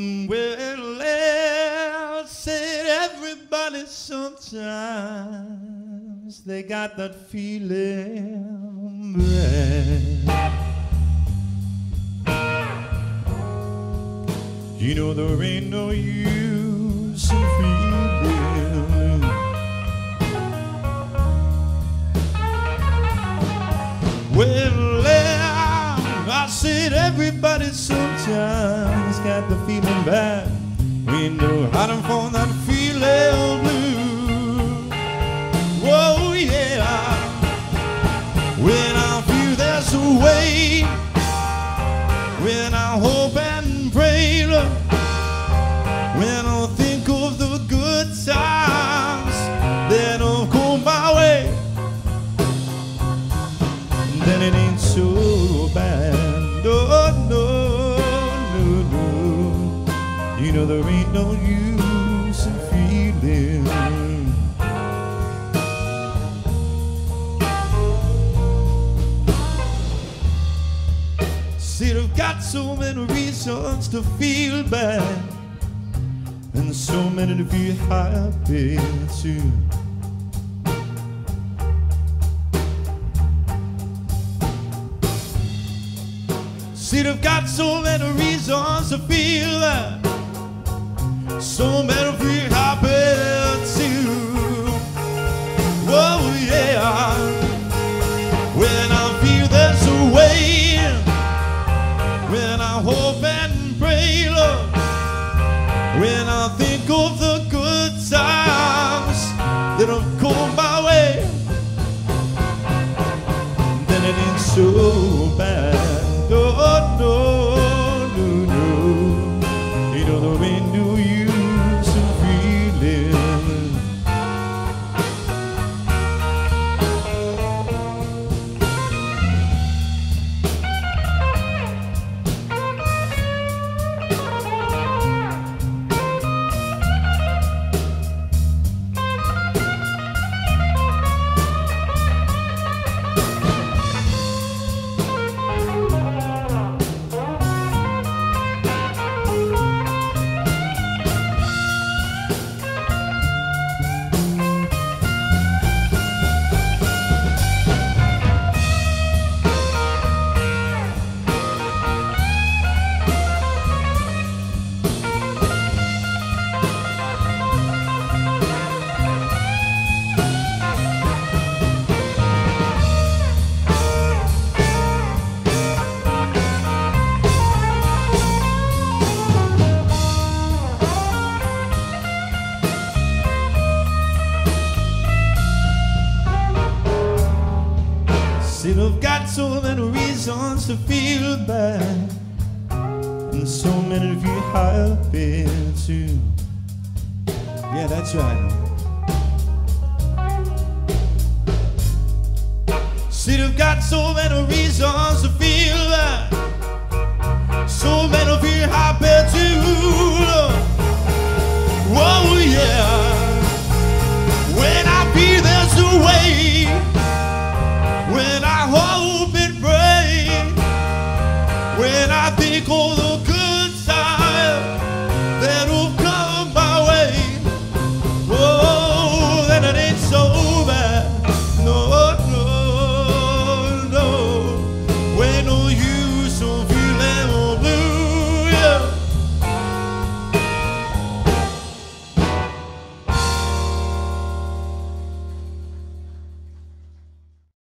Well, well, said everybody sometimes they got that feeling bad. You know there ain't no use in feeling. Well, I said everybody sometimes got the feeling bad. We know how to find that know there ain't no use in feeling. See, I've got so many reasons to feel bad, and so many to be happy too. See, they've got so many reasons to feel that. So many happy too. Whoa, yeah. When I way, when I hope and pray, when I think of the good times that have come my way, then it ain't so bad. Do you know See, I've got so many reasons to feel bad, and so many of you happy too. Yeah, that's right. See, I've got so many reasons to feel bad, so many